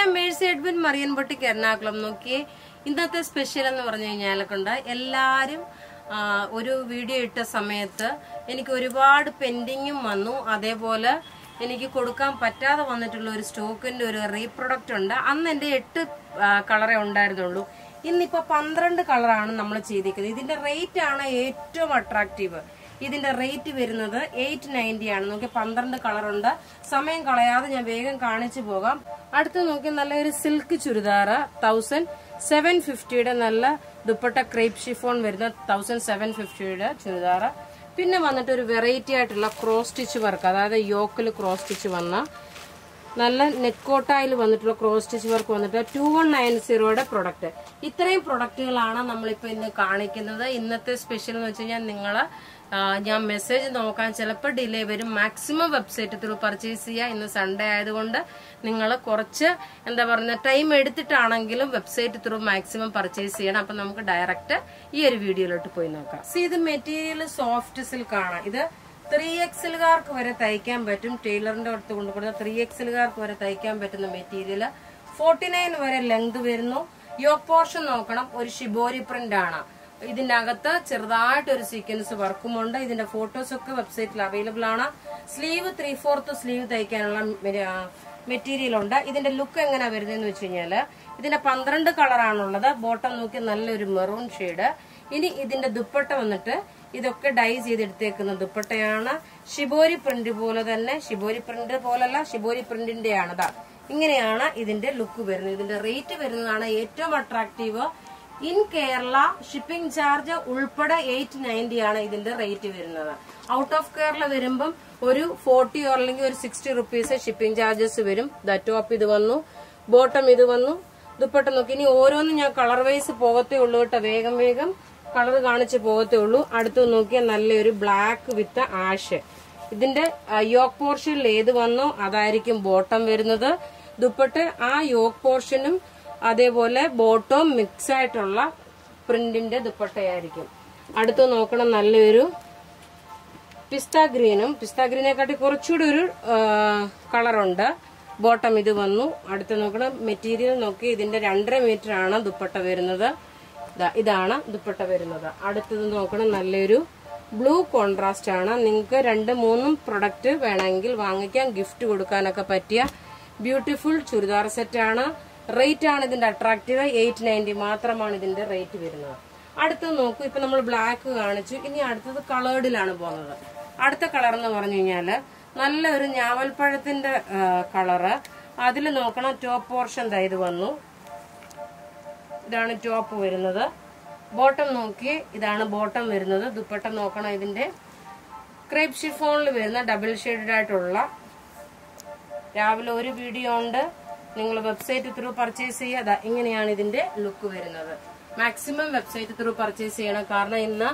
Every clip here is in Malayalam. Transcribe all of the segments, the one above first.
ഐ മേഴ്സി എഡ്വിൻ മറിയൻ എറണാകുളം നോക്കിയേ ഇന്നത്തെ സ്പെഷ്യൽ എന്ന് പറഞ്ഞു കഴിഞ്ഞാൽ കൊണ്ട് എല്ലാവരും ഒരു വീഡിയോ ഇട്ട സമയത്ത് എനിക്ക് ഒരുപാട് പെൻഡിങ്ങും വന്നു. അതേപോലെ എനിക്ക് കൊടുക്കാൻ പറ്റാതെ വന്നിട്ടുള്ള ഒരു സ്റ്റോക്കിന്റെ ഒരു റീപ്രൊഡക്റ്റ് ഉണ്ട്. അന്ന് എന്റെ എട്ട് കളറേ ഉണ്ടായിരുന്നുള്ളൂ. ഇന്നിപ്പോ പന്ത്രണ്ട് കളറാണ് നമ്മൾ ചെയ്തിരിക്കുന്നത് ഇതിന്റെ റേറ്റ് ആണ് ഏറ്റവും അട്രാക്റ്റീവ് ഇതിന്റെ റേറ്റ് വരുന്നത് എയ്റ്റ് നയന്റി ആണ്. നോക്കി പന്ത്രണ്ട് കളറുണ്ട് സമയം കളയാതെ ഞാൻ വേഗം കാണിച്ചു പോകാം. അടുത്ത് നോക്കി നല്ലൊരു സിൽക്ക് ചുരിദാർ തൗസൻഡ് സെവൻ ഫിഫ്റ്റിയുടെ നല്ല ദുപ്പട്ട ക്രേപ്പ് ഷിഫോൺ വരുന്ന തൗസൻഡ് സെവൻ ഫിഫ്റ്റിയുടെ ചുരിദാർ. പിന്നെ വന്നിട്ട് ഒരു വെറൈറ്റി ആയിട്ടുള്ള ക്രോസ് സ്റ്റിച്ച് വർക്ക് അതായത് യോക്കിൽ ക്രോസ് സ്റ്റിച്ച് വന്ന നല്ല നെക്കോട്ടായിൽ വന്നിട്ടുള്ള ക്രോസ് സ്റ്റിച്ച് വർക്ക് വന്നിട്ട് ടു വൺ നയൻ സീറോയുടെ പ്രൊഡക്റ്റ് ഇത്രയും പ്രൊഡക്റ്റുകളാണ് നമ്മളിപ്പോൾ ഇന്ന് കാണിക്കുന്നത്. ഇന്നത്തെ സ്പെഷ്യൽ എന്ന് വെച്ച് കഴിഞ്ഞാൽ നിങ്ങൾ ഞാൻ മെസ്സേജ് നോക്കാൻ ചിലപ്പോൾ ഡിലേ വരും. മാക്സിമം വെബ്സൈറ്റ് ത്രൂ പർച്ചേസ് ചെയ്യുക ഇന്ന് സൺഡേ ആയതുകൊണ്ട് നിങ്ങൾ കുറച്ച് എന്താ പറയുക ടൈം എടുത്തിട്ടാണെങ്കിലും വെബ്സൈറ്റ് ത്രൂ മാക്സിമം പർച്ചേസ് ചെയ്യണം. അപ്പം നമുക്ക് ഡയറക്റ്റ് ഈ ഒരു വീഡിയോയിലോട്ട് പോയി നോക്കാം. സി ഇത് മെറ്റീരിയൽ സോഫ്റ്റ് സിൽക്ക് ആണ്. ഇത് ത്രീ എക്സിലുകാർക്ക് വരെ തയ്ക്കാൻ പറ്റും. ടൈലറിന്റെ അടുത്ത് കൊണ്ടുപോകുന്ന ത്രീ എക്സിലുകാർക്ക് വരെ തയ്ക്കാൻ പറ്റുന്ന മെറ്റീരിയൽ ഫോർട്ടി നയൻ വരെ ലെങ്ത് വരുന്നു. യോക്ക് പോർഷൻ നോക്കണം. ഒരു ഷിബോരി പ്രിന്റ് ആണ്. ഇതിന്റെ അകത്ത് ചെറുതായിട്ട് ഒരു സീക്വൻസ് വർക്കുമുണ്ട്. ഇതിന്റെ ഫോട്ടോസ് ഒക്കെ വെബ്സൈറ്റിൽ അവൈലബിൾ ആണ്. സ്ലീവ് ത്രീ ഫോർത്ത് സ്ലീവ് തയ്ക്കാനുള്ള മെറ്റീരിയൽ ഉണ്ട്. ഇതിന്റെ ലുക്ക് എങ്ങനെ വരുന്നതെന്ന് വെച്ച് കഴിഞ്ഞാൽ ഇതിന്റെ പന്ത്രണ്ട് കളറാണുള്ളത് ബോട്ടം നോക്കി നല്ലൊരു മെറൂൺ ഷെയ്ഡ് ഇനി ഇതിന്റെ ദുപ്പട്ട വന്നിട്ട് ഇതൊക്കെ ഡൈ ചെയ്തെടുത്തേക്കുന്ന ദുപ്പട്ടയാണ്. ഷിബോരി പ്രിന്റ് പോലെ തന്നെ ഷിബോരി പ്രിന്റ് പോലല്ല ഷിബോരി പ്രിന്റിന്റെ ആണ് ഇങ്ങനെയാണ് ഇതിന്റെ ലുക്ക് വരുന്നത്. ഇതിന്റെ റേറ്റ് വരുന്നതാണ് ഏറ്റവും attractive in Kerala shipping charge ഉൾപ്പെടെ എയ്റ്റ് നയന്റി ആണ് ഇതിന്റെ റേറ്റ് വരുന്നത്. ഔട്ട് ഓഫ് കേരള വരുമ്പം ഒരു ഫോർട്ടി ഓർ അല്ലെങ്കിൽ ഒരു സിക്സ്റ്റി റുപ്പീസ് ഷിപ്പിംഗ് ചാർജസ് വരും. ദ ടോപ്പ് ഇത് വന്നു ബോട്ടം ഇത് വന്നു. ദുപ്പട്ട നോക്കി. ഇനി ഓരോന്നും ഞാൻ കളർ വൈസ് പോകത്തേ ഉള്ളൂ കേട്ടോ. വേഗം വേഗം കളർ കാണിച്ച് പോകത്തേ ഉള്ളൂ. അടുത്ത് നോക്കിയാൽ നല്ലൊരു ബ്ലാക്ക് വിത്ത് ആഷ്. ഇതിന്റെ യോക്ക് പോർഷനിൽ ഏത് വന്നോ? അതായിരിക്കും ബോട്ടം വരുന്നത്. ദുപ്പട്ട് ആ യോക്ക് പോർഷനും അതേപോലെ ബോട്ടോം മിക്സ് ആയിട്ടുള്ള പ്രിന്റിന്റെ ദുപ്പട്ടയായിരിക്കും. അടുത്ത് നോക്കണം നല്ലൊരു പിസ്ത ഗ്രീനും. പിസ്ത ഗ്രീനെക്കാട്ടി കുറച്ചുകൂടി ഒരു കളറുണ്ട്. ബോട്ടം ഇത് വന്നു. അടുത്ത് നോക്കണം മെറ്റീരിയൽ നോക്കി ഇതിന്റെ രണ്ടര മീറ്റർ ആണ് ദുപ്പട്ട വരുന്നത്. ഇതാണ് ദുപ്പട്ട വരുന്നത്. അടുത്തത് നോക്കണം നല്ലൊരു ബ്ലൂ കോൺട്രാസ്റ്റ് ആണ്. നിങ്ങൾക്ക് രണ്ട് മൂന്നും പ്രൊഡക്റ്റ് വേണമെങ്കിൽ വാങ്ങിക്കാൻ ഗിഫ്റ്റ് കൊടുക്കാനൊക്കെ പറ്റിയ ബ്യൂട്ടിഫുൾ ചുരിദാർ സെറ്റ് ആണ്. റേറ്റ് ആണ് ഇതിന്റെ അട്രാക്റ്റീവ് എയ്റ്റ് നയന്റി മാത്രമാണ് ഇതിന്റെ റേറ്റ് വരുന്നത്. അടുത്തത് നോക്കൂ. ഇപ്പൊ നമ്മൾ ബ്ലാക്ക് കാണിച്ചു. ഇനി അടുത്തത് കളേർഡിലാണ് പോകുന്നത്. അടുത്ത കളർ എന്ന് പറഞ്ഞു കഴിഞ്ഞാൽ നല്ലൊരു ഞാവൽപ്പഴത്തിന്റെ കളറ് അതിൽ നോക്കണം. ടോപ്പ് പോർഷൻ ഇത് വന്നു. ഇതാണ് ടോപ്പ് വരുന്നത്. ബോട്ടം നോക്കി. ഇതാണ് ബോട്ടം വരുന്നത്. ദുപ്പട്ട നോക്കണം ഇതിന്റെ. ക്രേപ്പ് ഷിഫോണിൽ വരുന്ന ഡബിൾ ഷെയ്ഡഡ് ആയിട്ടുള്ള. രാവിലെ ഒരു വീഡിയോ ഉണ്ട്. നിങ്ങൾ വെബ്സൈറ്റ് ത്രൂ പർച്ചേസ് ചെയ്യുക. അതാ ഇങ്ങനെയാണ് ഇതിന്റെ ലുക്ക് വരുന്നത്. മാക്സിമം വെബ്സൈറ്റ് ത്രൂ പർച്ചേസ് ചെയ്യണം. കാരണം ഇന്ന്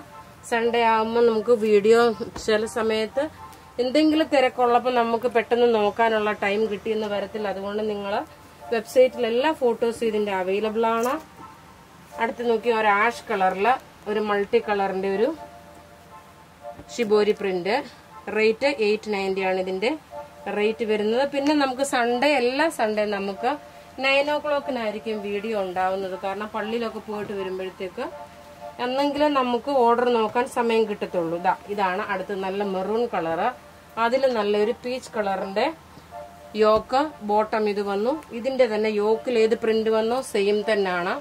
സൺഡേ ആകുമ്പോൾ നമുക്ക് വീഡിയോ ചില സമയത്ത് എന്തെങ്കിലും തിരക്കുള്ളപ്പോൾ നമുക്ക് പെട്ടെന്ന് നോക്കാനുള്ള ടൈം കിട്ടിയെന്ന് വരത്തില്ല. അതുകൊണ്ട് നിങ്ങൾ വെബ്സൈറ്റിൽ എല്ലാ ഫോട്ടോസും ഇതിന്റെ അവൈലബിൾ ആണ്. അടുത്ത് നോക്കി ഒരു ആഷ് കളറിൽ ഒരു മൾട്ടി കളറിന്റെ ഒരു shibori print rate eight ninety ആണ് ഇതിന്റെ റേറ്റ് വരുന്നത്. പിന്നെ നമുക്ക് സൺഡേ എല്ലാ സൺഡേ നമുക്ക് നയൻ ഓ ക്ലോക്കിനായിരിക്കും വീഡിയോ ഉണ്ടാവുന്നത്. കാരണം പള്ളിയിലൊക്കെ പോയിട്ട് വരുമ്പോഴത്തേക്ക് എന്നെങ്കിലും നമുക്ക് ഓർഡർ നോക്കാൻ സമയം കിട്ടത്തുള്ളൂ. ഇതാ ഇതാണ് അടുത്ത് നല്ല മെറൂൺ കളറ് അതിൽ നല്ലൊരു പീച്ച് കളറിന്റെ യോക്ക് ബോട്ടം ഇത് വന്നു. ഇതിന്റെ തന്നെ യോക്കിൽ ഏത് പ്രിന്റ് വന്നോ? സെയിം തന്നെയാണ്.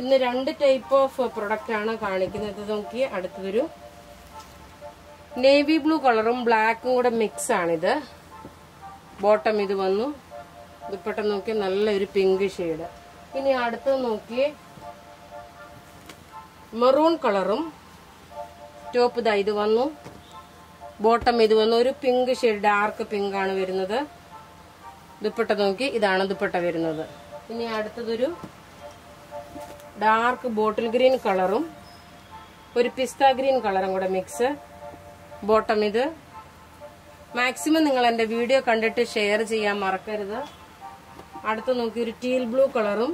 ഇന്ന് രണ്ട് ടൈപ്പ് ഓഫ് പ്രൊഡക്റ്റ് ആണ് കാണിക്കുന്നത്. നോക്കി അടുത്തതൊരു നേവി ബ്ലൂ കളറും ബ്ലാക്കും കൂടെ മിക്സ് ആണിത്. ബോട്ടം ഇത് വന്നു. ദുപ്പട്ട നോക്കി നല്ലൊരു പിങ്ക് ഷെയ്ഡ്. ഇനി അടുത്ത് നോക്കി മെറൂൺ കളറും ടോപ്പ് ഇതാ ഇത് വന്നു. ബോട്ടം ഇത് വന്നു. ഒരു പിങ്ക് ഷെയ്ഡ് ഡാർക്ക് പിങ്ക് ആണ് വരുന്നത്. ദുപ്പട്ട നോക്കി ഇതാണ് ദുപ്പട്ട വരുന്നത്. ഇനി അടുത്തതൊരു ഡാർക്ക് ബോട്ടിൽ ഗ്രീൻ കളറും ഒരു പിസ്ത ഗ്രീൻ കളറും കൂടെ മിക്സ്. ബോട്ടം ഇത് മാക്സിമം നിങ്ങൾ എന്റെ വീഡിയോ കണ്ടിട്ട് ഷെയർ ചെയ്യാൻ മറക്കരുത്. അടുത്ത് നോക്കി ഒരു ടീൽ ബ്ലൂ കളറും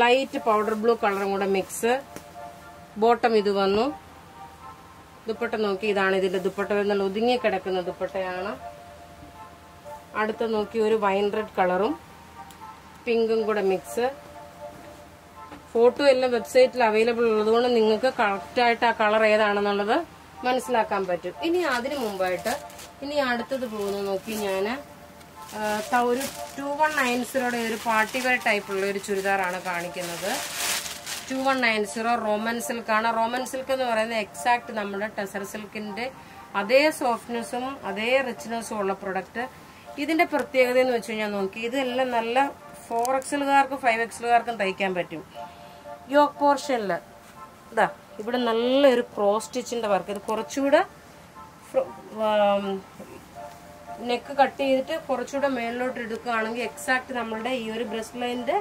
ലൈറ്റ് പൗഡർ ബ്ലൂ കളറും കൂടെ മിക്സ് ബോട്ടം ഇത് വന്നു. ദുപ്പട്ട നോക്കി ഇതാണ് ഇതിന്റെ ദുപ്പട്ട. എന്നുള്ള ഒതുങ്ങി കിടക്കുന്ന ദുപ്പട്ടയാണ്. അടുത്ത് നോക്കി ഒരു വൈൻ റെഡ് കളറും പിങ്കും കൂടെ മിക്സ് ഫോട്ടോ എല്ലാം വെബ്സൈറ്റിൽ അവൈലബിൾ ഉള്ളതുകൊണ്ട് നിങ്ങൾക്ക് കറക്റ്റായിട്ട് ആ കളർ ഏതാണെന്നുള്ളത് മനസ്സിലാക്കാൻ പറ്റും. ഇനി അതിനു മുമ്പായിട്ട് ഇനി അടുത്തത് പോകുന്നത് നോക്കി ഞാൻ ഒരു ടു വൺ നയൻ സീറോയുടെ ഒരു പാർട്ടി വെയർ ടൈപ്പുള്ള ഒരു ചുരിദാറാണ് കാണിക്കുന്നത്. Two one nine zero Roman സിൽക്കാണ്. Roman silk എന്ന് പറയുന്നത് എക്സാക്ട് നമ്മുടെ ടെസർ സിൽക്കിന്റെ അതേ സോഫ്റ്റ്നെസ്സും അതേ റിച്ച്നെസ്സും ഉള്ള പ്രൊഡക്റ്റ് ഇതിന്റെ പ്രത്യേകത എന്ന് വെച്ച് കഴിഞ്ഞാൽ നോക്കി ഇതെല്ലാം നല്ല ഫോർ എക്സലുകാർക്കും ഫൈവ് എക്സലുകാർക്കും തയ്ക്കാൻ പറ്റും. യോക്ക് പോർഷനിൽ ഇതാ ഇവിടെ നല്ലൊരു ക്രോസ് സ്റ്റിച്ചിന്റെ വർക്ക് ഇത് കുറച്ചുകൂടെ നെക്ക് കട്ട് ചെയ്തിട്ട് കുറച്ചുകൂടെ മേളിലോട്ട് എടുക്കുകയാണെങ്കിൽ എക്സാക്ട് നമ്മളുടെ ഈ ഒരു ബ്രസ്റ്റ് ലൈന്റെ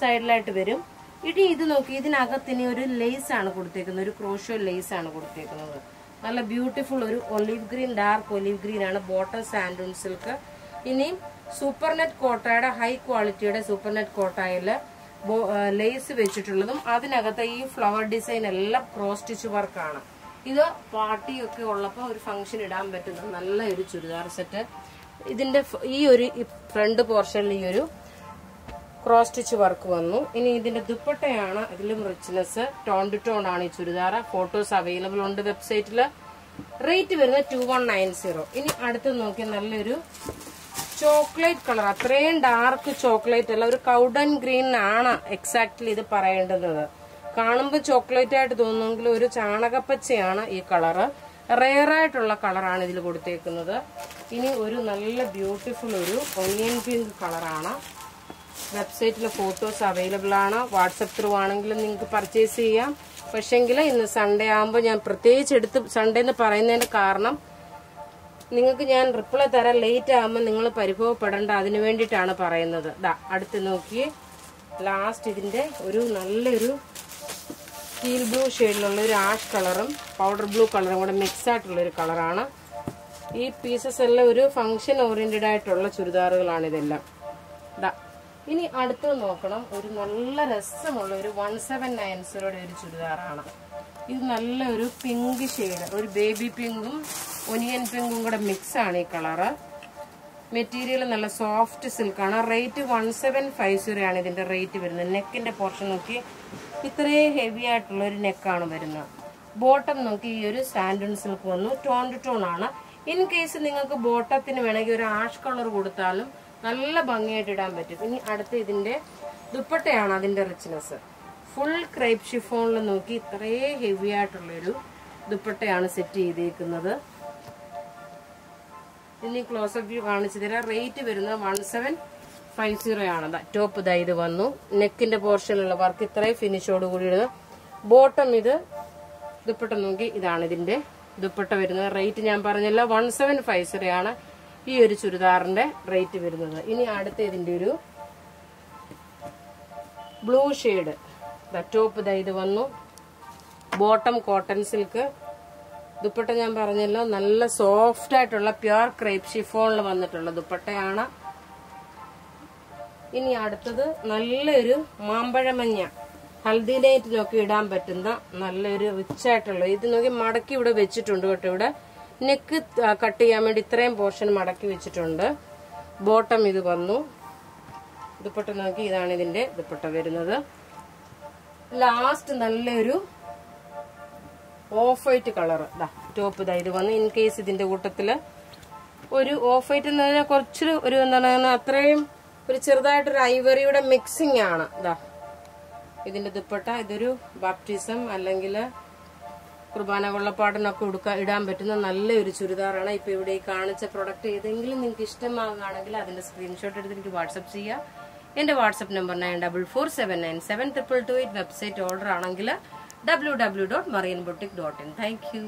സൈഡിലായിട്ട് വരും. ഇനി ഇത് നോക്കി ഇതിനകത്ത് ഇനി ഒരു ലേസ് ആണ് കൊടുത്തേക്കുന്നത്. ഒരു ക്രോഷോ ലേസ് ആണ് കൊടുത്തേക്കുന്നത്. നല്ല ബ്യൂട്ടിഫുൾ ഒരു olive green dark olive green ആണ് ബോട്ടം സാൻഡൂൺ സിൽക്ക് ഇനിയും സൂപ്പർനെറ്റ് കോട്ടയുടെ ഹൈ ക്വാളിറ്റിയുടെ സൂപ്പർനെറ്റ് കോട്ടയിൽ ലേസ് വെച്ചിട്ടുള്ളതും അതിനകത്ത് ഈ ഫ്ലവർ ഡിസൈൻ എല്ലാം ക്രോസ് സ്റ്റിച്ച് വർക്കാണ് ഇത് പാർട്ടിയൊക്കെ ഉള്ളപ്പോൾ ഒരു ഫംഗ്ഷൻ ഇടാൻ പറ്റുന്ന നല്ല ഒരു ചുരിദാർ സെറ്റ് ഇതിന്റെ ഈ ഒരു ഫ്രണ്ട് പോർഷനിൽ ഈ ഒരു ക്രോസ് സ്റ്റിച്ച് വർക്ക് വന്നു. ഇനി ഇതിന്റെ ദുപ്പട്ടയാണ് ഇതിലും റിച്ച്നെസ് ടോൺ ടു ടോൺ ആണ് ഈ ചുരിദാർ. ഫോട്ടോസ് അവൈലബിൾ ഉണ്ട് വെബ്സൈറ്റിൽ റേറ്റ് വരുന്നത് ടു വൺ നയൻ സീറോ ഇനി അടുത്ത് നോക്കിയാൽ നല്ലൊരു ചോക്ലേറ്റ് കളർ. അത്രയും ഡാർക്ക് ചോക്ലേറ്റ് അല്ല ഒരു കൗഡൻ ഗ്രീൻ ആണ് എക്സാക്ട്ലി ഇത് പറയേണ്ടത്. കാണുമ്പോൾ ചോക്ലേറ്റ് ആയിട്ട് തോന്നുമെങ്കിൽ ഒരു ചാണകപ്പച്ചയാണ് ഈ കളറ്. റെയർ ആയിട്ടുള്ള കളറാണ് ഇതിൽ കൊടുത്തേക്കുന്നത്. ഇനി ഒരു നല്ല ബ്യൂട്ടിഫുൾ ഒരു ഒനിയൻ പിങ്ക് കളറാണ്. വെബ്സൈറ്റിലെ ഫോട്ടോസ് അവൈലബിൾ ആണ്. വാട്സപ്പ് ത്രൂ ആണെങ്കിലും നിങ്ങൾക്ക് പർച്ചേസ് ചെയ്യാം. പക്ഷേങ്കിൽ ഇന്ന് സൺഡേ ആകുമ്പോൾ ഞാൻ പ്രത്യേകിച്ച് എടുത്ത് സൺഡേ എന്ന് പറയുന്നതിന്റെ കാരണം നിങ്ങൾക്ക് ഞാൻ റിപ്ലൈ തരാൻ ലേറ്റ് ആകുമ്പോൾ നിങ്ങൾ പരിഭവപ്പെടേണ്ട. അതിന് വേണ്ടിയിട്ടാണ് പറയുന്നത്. ദാ അടുത്ത് നോക്കി. ലാസ്റ്റ് ഇതിന്റെ ഒരു നല്ലൊരു സ്റ്റീൽ ബ്ലൂ ഷെയ്ഡിലുള്ള ഒരു ആഷ് കളറും പൗഡർ ബ്ലൂ കളറും കൂടെ മിക്സ് ആയിട്ടുള്ളൊരു കളറാണ് ഈ പീസസ് എല്ലാം ഒരു ഫങ്ഷൻ ഓറിയന്റഡ് ആയിട്ടുള്ള ചുരിദാറുകളാണ് ഇതെല്ലാം. ദാ ഇനി അടുത്ത് നോക്കണം. ഒരു നല്ല രസമുള്ള ഒരു വൺ സെവൻ നയൻ ഒരു ചുരിദാറാണ്. ഇത് നല്ലൊരു പിങ്ക് ഷെയ്ഡ് ഒരു ബേബി പിങ്കും ഒനിയൻ പിങ്കും കൂടെ മിക്സ് ആണ് ഈ കളറ് മെറ്റീരിയൽ നല്ല soft സിൽക്കാണ് rate one seven five zero ആണ് ഇതിന്റെ റേറ്റ് വരുന്നത്. നെക്കിന്റെ പോർഷൻ നോക്കി ഇത്രയും ഹെവി ആയിട്ടുള്ള ഒരു നെക്കാണ് വരുന്നത്. ബോട്ടം നോക്കി ഈ ഒരു സാൻഡൺ സിൽക്ക് വന്നു. ടോൺ ടു ടോൺ ആണ്. ഇൻ കേസ് നിങ്ങൾക്ക് ബോട്ടത്തിന് വേണമെങ്കിൽ ഒരു ആഷ് കളർ കൊടുത്താലും നല്ല ഭംഗിയായിട്ട് ഇടാൻ പറ്റും. ഇനി അടുത്ത് ഇതിന്റെ ദുപ്പട്ടയാണ് അതിന്റെ റിച്ച്നെസ് ഫുൾ ക്രൈപ്പ് ഷിഫോണിൽ നോക്കി ഇത്രേ ഹെവി ആയിട്ടുള്ളൊരു ദുപ്പട്ടയാണ് സെറ്റ് ചെയ്തേക്കുന്നത്. ഇനി ക്ലോസപ്പ് വ്യൂ കാണിച്ചു തരാം. റേറ്റ് വരുന്നത് വൺ സെവൻ ഫൈവ് സീറോ ആണ്. ടോപ്പ് ഇതാ ഇത് വന്നു. നെക്കിന്റെ പോർഷനിലുള്ള വർക്ക് ഇത്രയും ഫിനിഷോട് കൂടി ഇടുന്നത് ബോട്ടം ഇത് ദുപ്പട്ട നോക്കി ഇതാണ് ഇതിന്റെ ദുപ്പട്ട വരുന്നത്. റേറ്റ് ഞാൻ പറഞ്ഞല്ല വൺ സെവൻ ഫൈവ് സീറോ ആണ് ഈ ഒരു ചുരിദാറിന്റെ റേറ്റ് വരുന്നത്. ഇനി അടുത്ത ഇതിന്റെ ഒരു ബ്ലൂ ഷെയ്ഡ് ടോപ്പ് ഇതാ ഇത് വന്നു. Bottom cotton silk. ദുപ്പട്ട ഞാൻ പറഞ്ഞല്ലോ നല്ല സോഫ്റ്റ് ആയിട്ടുള്ള പ്യുർ ക്രേപ്പ് ഷിഫോണിൽ വന്നിട്ടുള്ള ദുപ്പട്ടയാണ്. ഇനി അടുത്തത് നല്ലൊരു മാമ്പഴമഞ്ഞ. ഹൽദി ലൈറ്റിലൊക്കെ ഇടാൻ പറ്റുന്ന നല്ലൊരു റിച്ച് ആയിട്ടുള്ള ഇത് നോക്കി മടക്കി ഇവിടെ വെച്ചിട്ടുണ്ട് കേട്ടോ ഇവിടെ. നെക്ക് കട്ട് ചെയ്യാൻ വേണ്ടി ഇത്രയും പോർഷൻ മടക്കി വെച്ചിട്ടുണ്ട്. ബോട്ടം ഇത് വന്നു. ദുപ്പട്ട നോക്കി ഇതാണ് ഇതിന്റെ ദുപ്പട്ട വരുന്നത്. ലാസ്റ്റ് നല്ലൊരു ഓഫ് വൈറ്റ് കളർ ഇതാ ടോപ്പ് ഇതാ ഇത് വന്ന് ഇൻ കേസ് ഇതിന്റെ കൂട്ടത്തിൽ ഒരു ഓഫ് വൈറ്റ് എന്ന് പറഞ്ഞാൽ കുറച്ചൊരു ഒരു എന്താണ് അത്രയും ഒരു ചെറുതായിട്ടൊരു ഐവറിയുടെ മിക്സിംഗ് ആണ്. ഇതാ ഇതിന്റെ ദുപ്പട്ട ഇതൊരു ബാപ്റ്റിസം അല്ലെങ്കിൽ കുർബാന വെള്ളപ്പാടിനൊക്കെ കൊടുക്കാൻ ഇടാൻ പറ്റുന്ന നല്ലൊരു ചുരിദാറാണ്. ഇപ്പൊ ഇവിടെ ഈ കാണിച്ച പ്രൊഡക്റ്റ് ഏതെങ്കിലും നിങ്ങൾക്ക് ഇഷ്ടമാകുകയാണെങ്കിൽ അതിന്റെ സ്ക്രീൻഷോട്ട് എടുത്ത് എനിക്ക് വാട്സപ്പ് ചെയ്യാം. എന്റെ WhatsApp number nine double four seven nine seven triple two eight website order ആണെങ്കിൽ W W dot Marian boutique dot in. Thank you.